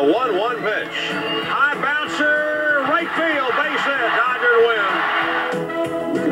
The 1-1 pitch. High bouncer, right field, base hit. Dodger win.